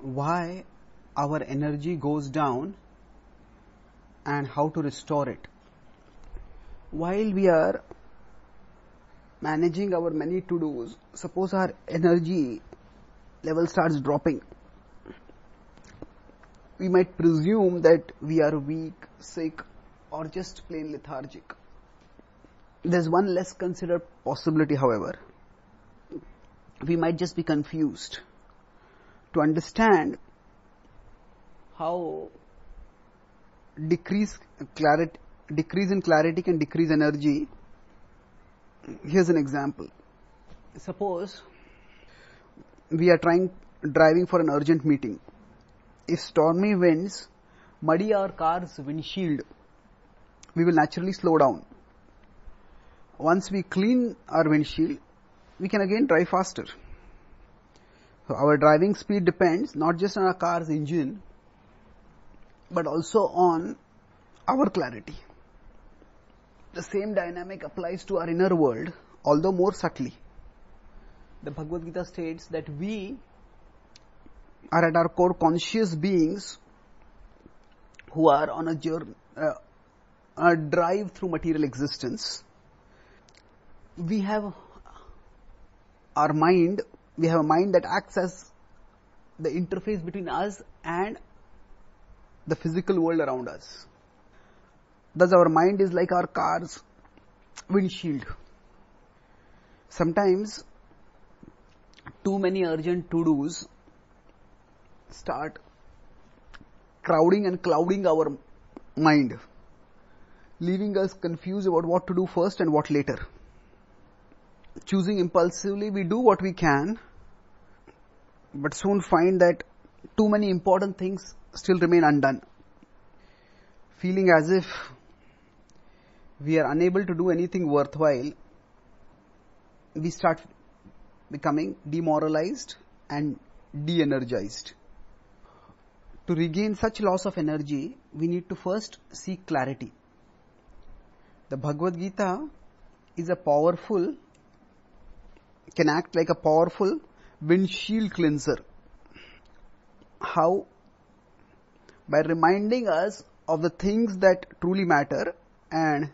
why our energy goes down and how to restore it. While we are managing our many to dos, suppose our energy level starts dropping. We might presume that we are weak, sick, or just plain lethargic. There's one less considered possibility, however. We might just be confused. To understand how decrease clarity, decrease in clarity can decrease energy, here's an example. Suppose we are trying driving for an urgent meeting. If stormy winds muddy our car's windshield, we will naturally slow down. Once we clean our windshield, we can again drive faster. So our driving speed depends not just on our car's engine, but also on our clarity. The same dynamic applies to our inner world, although more subtly. The Bhagavad Gita states that we are at our core conscious beings who are on a journey, uh, a drive through material existence. We have our mind, we have a mind that acts as the interface between us and the physical world around us. Thus, our mind is like our car's windshield. Sometimes, too many urgent to dos start crowding and clouding our mind, leaving us confused about what to do first and what later. Choosing impulsively, we do what we can, but soon find that too many important things still remain undone. Feeling as if we are unable to do anything worthwhile, we start becoming demoralized and de energized. To regain such loss of energy, we need to first seek clarity. The Bhagavad Gita is a powerful, can act like a powerful windshield cleanser. How? By reminding us of the things that truly matter and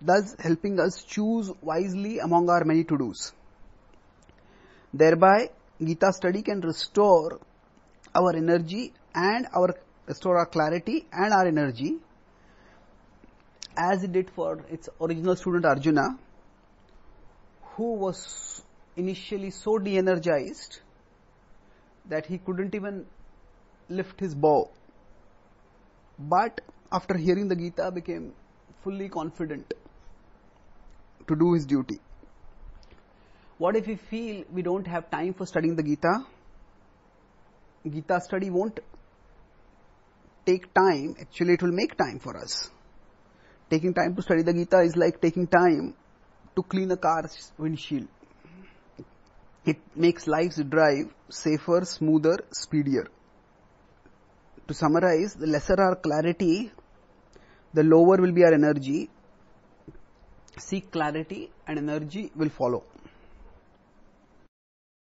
thus helping us choose wisely among our many to dos. Thereby, Gita study can restore our energy and our restore our clarity and our energy as it did for its original student Arjuna, who was initially so de energized that he couldn't even lift his bow. But after hearing the Gita, became fully confident to do his duty. What if we feel we don't have time for studying the Gita? Gita study won't take time, actually, it will make time for us. Taking time to study the Gita is like taking time to clean a car's windshield. It makes life's drive safer, smoother, speedier. To summarize, the lesser our clarity, the lower will be our energy. Seek clarity and energy will follow.